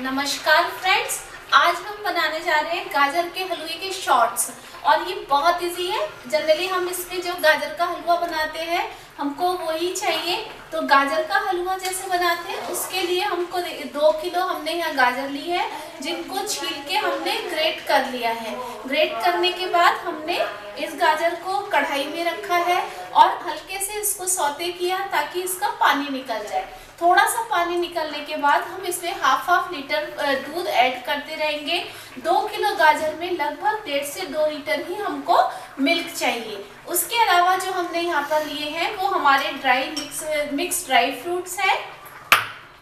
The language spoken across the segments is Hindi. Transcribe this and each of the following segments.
नमस्कार फ्रेंड्स आज हम बनाने जा रहे हैं गाजर के हलवे के शॉर्ट्स और ये बहुत इजी है। जनरली हम इसमें जो गाजर का हलवा बनाते हैं, हमको वही चाहिए। तो गाजर का हलवा जैसे बनाते हैं, उसके लिए हमको दो किलो हमने यहाँ गाजर ली है, जिनको छील के हमने ग्रेट कर लिया है। ग्रेट करने के बाद हमने इस गाजर को कढ़ाई में रखा है और हल्के से इसको सौते किया ताकि इसका पानी निकल जाए। थोड़ा सा पानी निकलने के बाद हम इसमें हाफ़ हाफ़ लीटर दूध ऐड करते रहेंगे। दो किलो गाजर में लगभग डेढ़ से दो लीटर ही हमको मिल्क चाहिए। उसके अलावा जो हमने यहाँ पर लिए हैं वो हमारे dry mix mix dry fruits हैं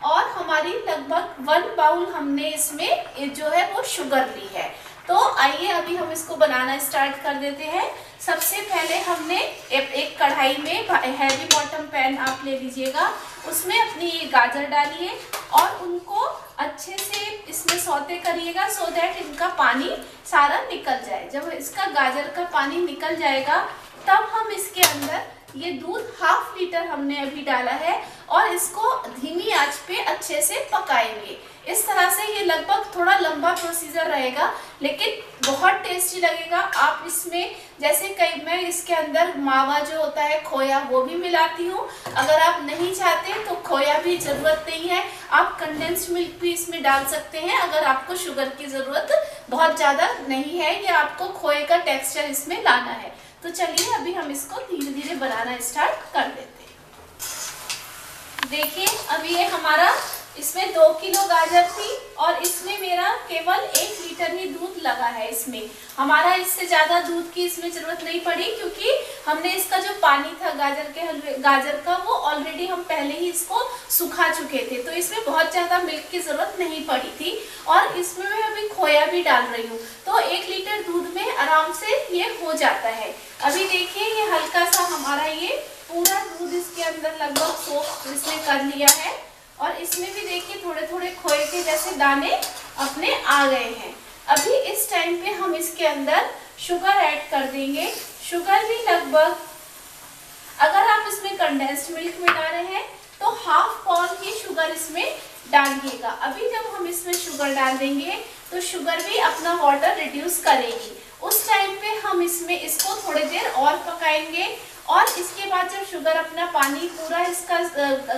और हमारी लगभग वन बाउल हमने इसमें जो है वो शुगर ली है। तो आइए अभी हम इसको बनाना स्टार्ट कर देते हैं। सबसे पहले हमने एक, कढ़ाई में हैवी बॉटम पैन आप ले लीजिएगा। उसमें अपनी ये गाजर डालिए और उनको अच्छे से इसमें सौते करिएगा सो दैट इनका पानी सारा निकल जाए। जब इसका गाजर का पानी निकल जाएगा, तब हम इसके अंदर ये दूध हाफ़ लीटर हमने अभी डाला है और इसको धीमी आँच पे अच्छे से पकाएँगे। इस तरह से ये लगभग थोड़ा लंबा प्रोसीजर रहेगा, लेकिन बहुत टेस्टी लगेगा। आप इसमें, जैसे कई, मैं इसके अंदर मावा जो होता है, खोया, वो भी मिलाती हूँ। अगर आप नहीं चाहते तो खोया भी ज़रूरत नहीं है। आप कंडेंस्ड मिल्क भी इसमें डाल सकते हैं, अगर आपको शुगर की ज़रूरत बहुत ज़्यादा नहीं है। या आपको खोए का टेक्स्चर इसमें लाना है। तो चलिए अभी हम इसको धीरे धीरे बनाना स्टार्ट कर देते हैं। देखिए अभी ये हमारा इसमें दो किलो गाजर थी और इसमें मेरा केवल एक लीटर ही दूध लगा है इसमें। हमारा इससे ज़्यादा दूध की इसमें ज़रूरत नहीं पड़ी क्योंकि हमने इसका जो पानी था गाजर के हलवे गाजर का, वो ऑलरेडी हम पहले ही इसको सुखा चुके थे। तो इसमें बहुत ज़्यादा मिल्क की ज़रूरत नहीं पड़ी थी और इसमें मैं अभी खोया भी डाल रही हूँ। तो एक लीटर दूध में आराम से ये हो जाता है। अभी देखिए, ये हल्का सा हमारा ये पूरा दूध इसके अंदर लगभग सोख इसने कर लिया है। और इसमें भी देखिए थोड़े थोड़े खोए के जैसे दाने अपने आ गए हैं। अभी इस टाइम पे हम इसके अंदर शुगर ऐड कर देंगे। शुगर भी लगभग, अगर आप इसमें कंडेंस्ड मिल्क मिला रहे हैं तो हाफ़ पॉल की शुगर इसमें डालिएगा। अभी जब हम इसमें शुगर डाल देंगे तो शुगर भी अपना वाटर रिड्यूस करेगी। उस टाइम पे हम इसमें इसको थोड़ी देर और पकाएँगे और इसके बाद जब शुगर अपना पानी पूरा इसका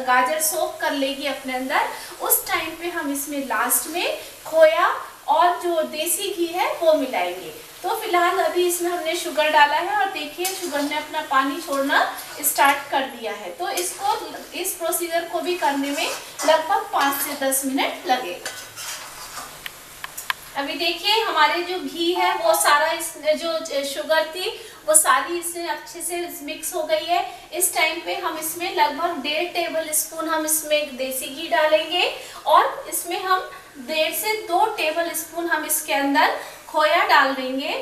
गाजर सोख कर लेगी अपने अंदर, उस टाइम पे हम इसमें लास्ट में खोया और जो देसी घी है वो मिलाएँगे। तो फ़िलहाल अभी इसमें हमने शुगर डाला है और देखिए शुगर ने अपना पानी छोड़ना स्टार्ट कर दिया है। तो इसको, इस प्रोसीजर को भी करने में लगभग पाँच से दस मिनट लगेगा। अभी देखिए, हमारे जो घी है, वो सारा इस, जो शुगर थी, वो सारी इसमें अच्छे से मिक्स हो गई है। इस टाइम पे हम इसमें लगभग डेढ़ टेबल स्पून हम इसमें देसी घी डालेंगे और इसमें हम डेढ़ से दो टेबल स्पून हम इसके अंदर खोया डाल देंगे।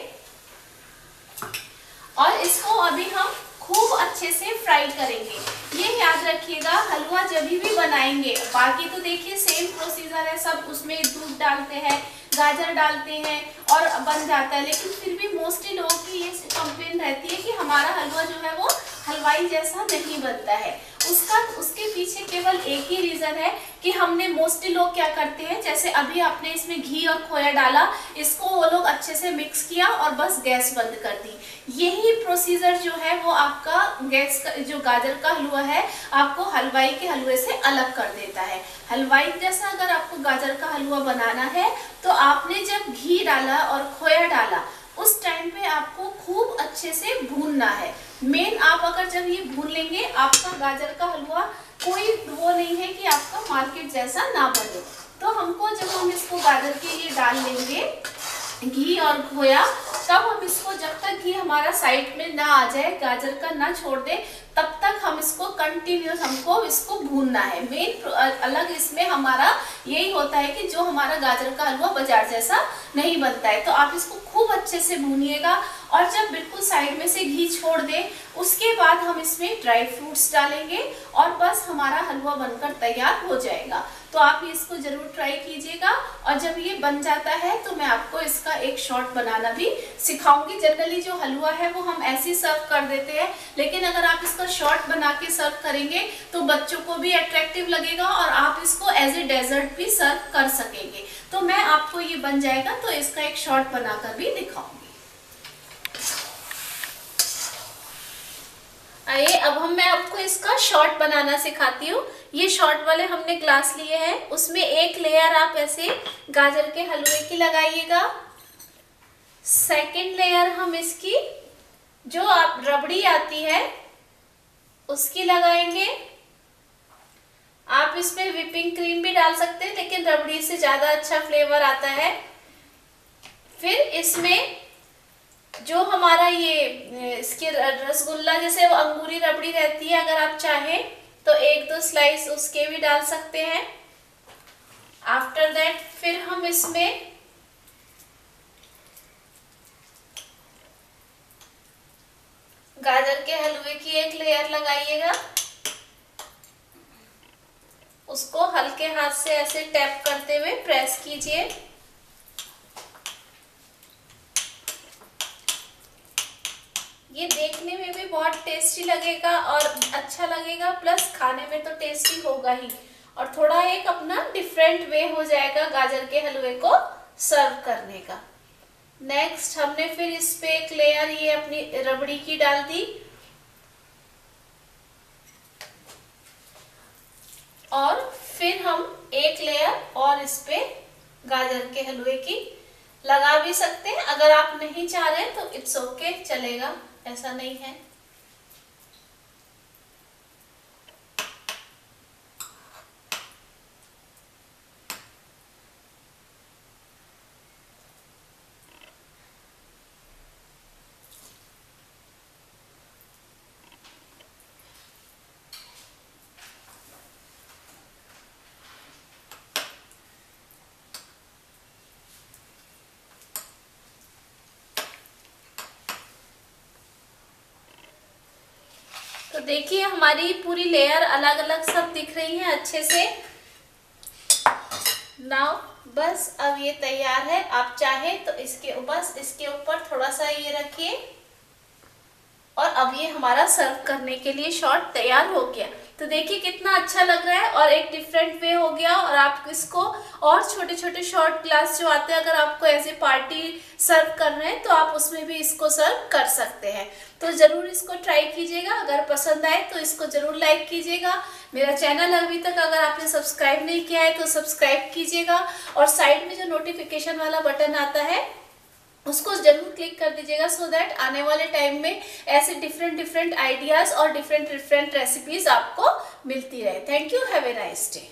और इसको अभी हम खूब अच्छे से फ्राई करेंगे। ये याद रखिएगा, हलवा जब भी बनाएँगे, बाकी तो देखिए सेम प्रोसीजर है, सब उसमें दूध डालते हैं गाजर डालते हैं और बन जाता है। लेकिन फिर भी मोस्टली लोगों की ये कंप्लेन रहती है कि हमारा हलवा जो है वो हलवाई जैसा नहीं बनता है। उसका, उसके पीछे केवल एक ही रीज़न है कि हमने मोस्टली लोग क्या करते हैं, जैसे अभी आपने इसमें घी और खोया डाला, इसको वो लोग अच्छे से मिक्स किया और बस गैस बंद कर दी। यही प्रोसीजर जो है वो आपका गैस का, जो गाजर का हलवा है, आपको हलवाई के हलवे से अलग कर देता है। हलवाई जैसा अगर आपको गाजर का हलवा बनाना है तो आपने जब घी डाला और खोया डाला, उस टाइम पे आपको खूब अच्छे से भूनना है। मेन आप अगर जब ये भून लेंगे, आपका गाजर का हलवा कोई वो नहीं है कि आपका मार्केट जैसा ना बने। तो हमको जब हम इसको गाजर के लिए डाल लेंगे, घी और खोया तब हम इसको जब तक घी हमारा साइड में ना आ जाए, गाजर का ना छोड़ दे, तब तक हम इसको कंटिन्यूस हमको इसको भूनना है। मेन अलग इसमें हमारा यही होता है कि जो हमारा गाजर का हलवा बाज़ार जैसा नहीं बनता है। तो आप इसको खूब अच्छे से भूनिएगा और जब बिल्कुल साइड में से घी छोड़ दे, उसके बाद हम इसमें ड्राई फ्रूट्स डालेंगे और बस हमारा हलवा बनकर तैयार हो जाएगा। तो आप इसको ज़रूर ट्राई कीजिएगा। और जब ये बन जाता है तो मैं आपको इसका एक शॉर्ट बनाना भी सिखाऊँगी। जनरली जो हलवा है, वो हम ऐसे सर्व कर देते हैं। लेकिन अगर आप इसका शॉर्ट बना के सर्व करेंगे तो बच्चों को भी अट्रैक्टिव लगेगा और आप इसको एज ए डेजर्ट भी सर्व कर सकेंगे। तो मैं आपको ये बन जाएगा तो इसका एक शॉर्ट बनाकर भी दिखाऊँगी। आइए, अब हम, मैं आपको इसका शॉर्ट बनाना सिखाती हूँ। ये शॉर्ट वाले हमने ग्लास लिए हैं। उसमें एक लेयर आप ऐसे गाजर के हलवे की लगाइएगा। सेकंड लेयर हम इसकी, जो आप, रबड़ी आती है, उसकी लगाएँगे। आप इसमें विपिंग क्रीम भी डाल सकते हैं, लेकिन रबड़ी से ज़्यादा अच्छा फ्लेवर आता है। फिर इसमें जो हमारा ये इसके रसगुल्ला जैसे वो अंगूरी रबड़ी रहती है, अगर आप चाहें तो एक दो स्लाइस उसके भी डाल सकते हैं। आफ्टर दैट फिर हम इसमें गाजर के हलवे की एक लेयर लगाइएगा। उसको हल्के हाथ से ऐसे टैप करते हुए प्रेस कीजिए। ये देखने में भी बहुत टेस्टी लगेगा और अच्छा लगेगा प्लस खाने में तो टेस्टी होगा ही। और थोड़ा एक अपना डिफरेंट वे हो जाएगा गाजर के हलवे को सर्व करने का। नेक्स्ट हमने फिर इस पे एक लेयर ये अपनी रबड़ी की डाल दी। और फिर हम एक लेयर और इस पे गाजर के हलवे की लगा भी सकते हैं। अगर आप नहीं चाह रहे तो इट्स ओके okay, चलेगा। ऐसा नहीं है। देखिए, हमारी पूरी लेयर अलग अलग सब दिख रही है अच्छे से। नाउ बस अब ये तैयार है। आप चाहे तो इसके बस इसके ऊपर थोड़ा सा ये रखिए। और अब ये हमारा सर्व करने के लिए शॉर्ट तैयार हो गया। तो देखिए कितना अच्छा लग रहा है और एक डिफरेंट वे हो गया और आप इसको और छोटे छोटे शॉर्ट ग्लास जो आते हैं, अगर आपको ऐसे पार्टी सर्व कर रहे हैं तो आप उसमें भी इसको सर्व कर सकते हैं। तो ज़रूर इसको ट्राई कीजिएगा। अगर पसंद आए तो इसको ज़रूर लाइक कीजिएगा। मेरा चैनल अभी तक अगर आपने सब्सक्राइब नहीं किया है तो सब्सक्राइब कीजिएगा। और साइड में जो नोटिफिकेशन वाला बटन आता है उसको ज़रूर क्लिक कर दीजिएगा सो दैट आने वाले टाइम में ऐसे डिफरेंट डिफरेंट आइडियाज़ और डिफरेंट डिफरेंट रेसिपीज़ आपको मिलती रहे। Thank you have a nice day